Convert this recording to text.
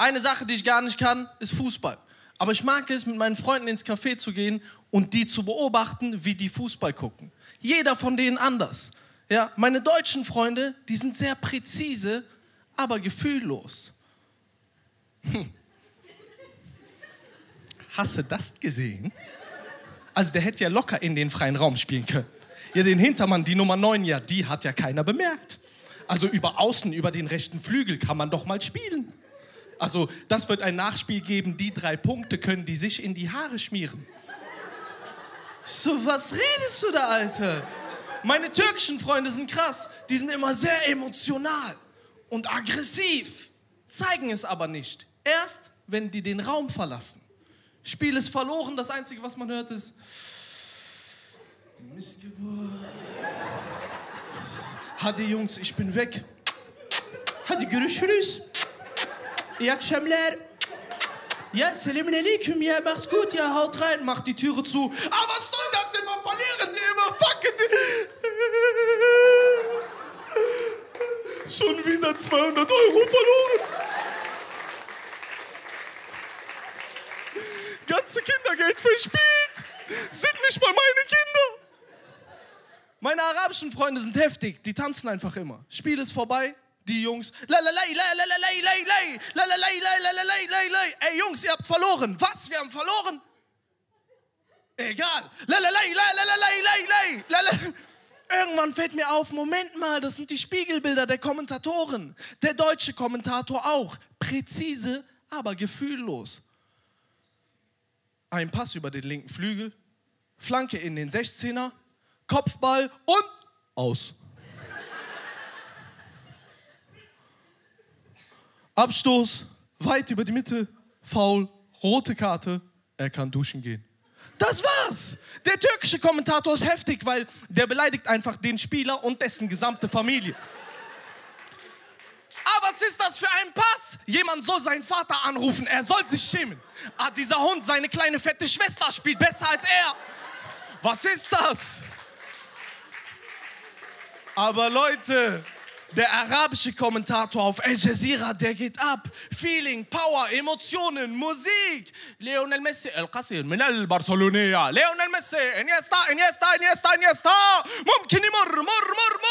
Eine Sache, die ich gar nicht kann, ist Fußball. Aber ich mag es, mit meinen Freunden ins Café zu gehen und die zu beobachten, wie die Fußball gucken. Jeder von denen anders. Ja, meine deutschen Freunde, die sind sehr präzise, aber gefühllos. Hm. Hast du das gesehen? Also der hätte ja locker in den freien Raum spielen können. Ja, den Hintermann, die Nummer 9, ja, die hat ja keiner bemerkt. Also über außen, über den rechten Flügel kann man doch mal spielen. Also das wird ein Nachspiel geben, die drei Punkte können die sich in die Haare schmieren. So, was redest du da, Alter? Meine türkischen Freunde sind krass. Die sind immer sehr emotional und aggressiv, zeigen es aber nicht. Erst, wenn die den Raum verlassen. Spiel ist verloren, das Einzige, was man hört, ist Missgeburt. Hadi Jungs, ich bin weg. Hadi görüşürüz. İyi akşamlar. Ja, selamun aleyküm, ja, mach's gut, ja, haut rein, macht die Türe zu. Aber was soll das immer verlieren, die immer fucken? Schon wieder 200 Euro verloren. Ganze Kindergeld verspielt. Sind nicht mal meine Kinder. Meine arabischen Freunde sind heftig, die tanzen einfach immer. Spiel ist vorbei, die Jungs. Ey Jungs, ihr habt verloren. Was? Wir haben verloren? Egal. Irgendwann fällt mir auf, Moment mal, das sind die Spiegelbilder der Kommentatoren. Der deutsche Kommentator auch. Präzise, aber gefühllos. Ein Pass über den linken Flügel, Flanke in den 16er, Kopfball und aus. Abstoß, weit über die Mitte, faul, rote Karte, er kann duschen gehen. Das war's. Der türkische Kommentator ist heftig, weil der beleidigt einfach den Spieler und dessen gesamte Familie. Aber was ist das für ein Pass? Jemand soll seinen Vater anrufen, er soll sich schämen. Ah, dieser Hund, seine kleine fette Schwester spielt besser als er. Was ist das? Aber Leute, der arabische Kommentator auf Al Jazeera, der geht ab. Feeling, Power, Emotionen, Musik. Lionel Messi, El Qasir, من البرشلونية. Lionel Messi, Iniesta, Iniesta, Iniesta, Iniesta. ممكن يمر مر مر مر.